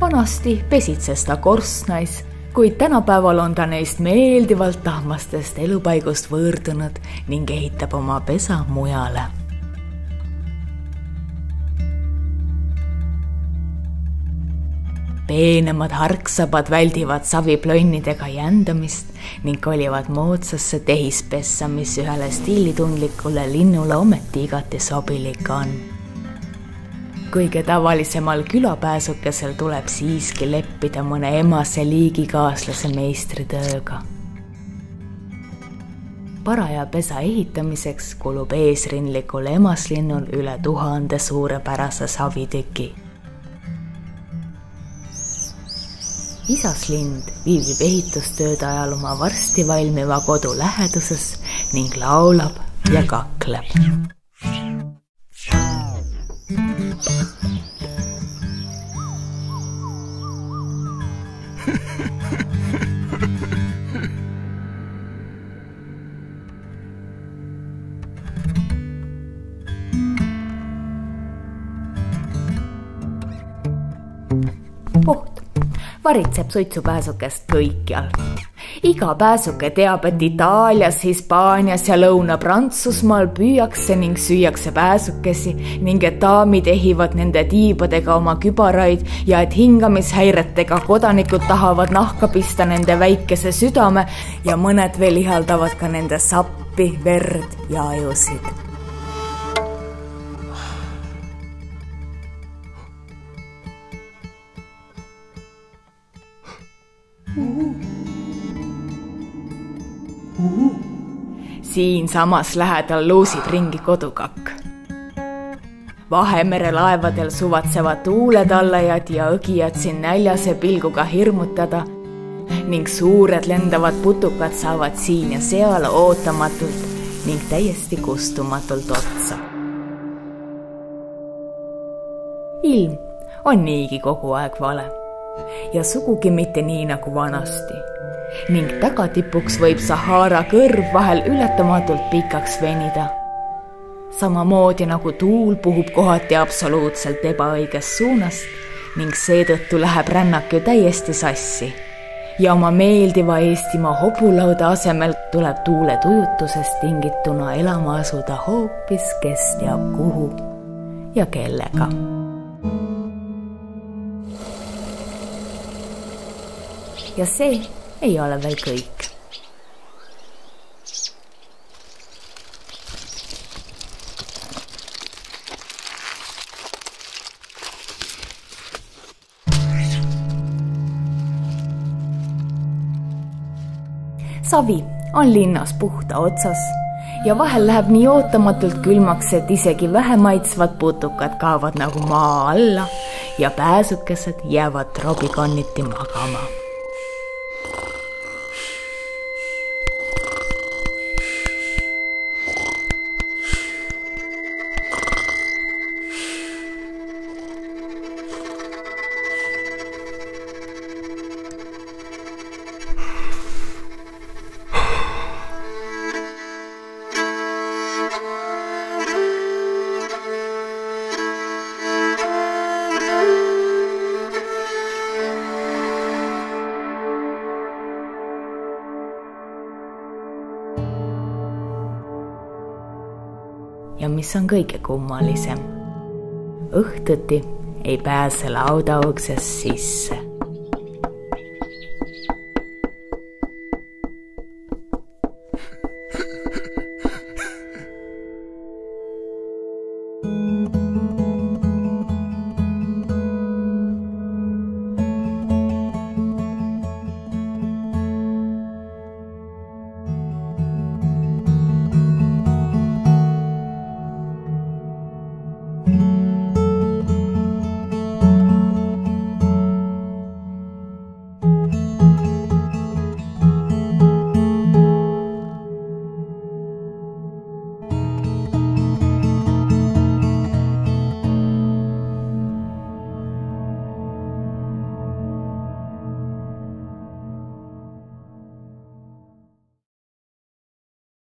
vanasti pesitses ta korstnais, kuid tänapäeval on ta neist meeldivalt tahmastest elupaigust võõrdunud ning ehitab oma pesa mujale peenemad harksabad väldivad saviplonnidega jändamist ning kolivad moodsasse tehispessa, mis ühele stiilitundlikule linnule ometi igati sobilik on. Kõige tavalisemal külapääsukesel tuleb siiski leppida mõne emase liigikaaslase meistritööga. paraja pesa ehitamiseks kulub eesrindlikul emaslinnul üle tuhande suurepärase savitüki isas lind viibib ehitustööde ajal oma varsti valmiva kodu läheduses ning laulab ja kakleb. Oht varitseb suitsupääsukest kõikjal. Iga pääsuke teab, et Itaalias, Hispaanias ja Lõuna-Prantsusmaal püüakse ning süüakse pääsukesi ning et daamid ehivad nende tiibadega oma kübaraid ja et hingamishäiretega kodanikud tahavad nahka pista nende väikese südame ja mõned veel ihaldavad ka nende sappi, verd ja ajusid siinsamas lähedal luusib ringi kodukakk. Vahemere laevadel suvatsevad tuuletallajad ja õgijad siin näljase pilguga hirmutada ning suured lendavad putukad saavad siin ja seal ootamatult ning täiesti kustumatult otsa. ilm on niigi kogu aeg vale ja sugugi mitte nii nagu vanasti ning tagatipuks võib Sahara kõrv vahel ületamatult pikaks venida. samamoodi nagu tuul puhub kohati absoluutselt ebaõigest suunast ning seetõttu läheb rännak ju täiesti sassi. ja oma meeldiva Eestimaa hobulauda asemel tuleb tuule tujutusest tingituna elama asuda hoopis kes teab kuhu ja kellega ja see ei ole veel kõik. savi on linnas puhta otsas ja vahel läheb nii ootamatult külmaks, et isegi vähemaitsvad putukad kaovad nagu maa alla ja pääsukesed jäävad trobikonniti magama ja mis on kõige kummalisem, õhtuti ei pääse laudauksest sisse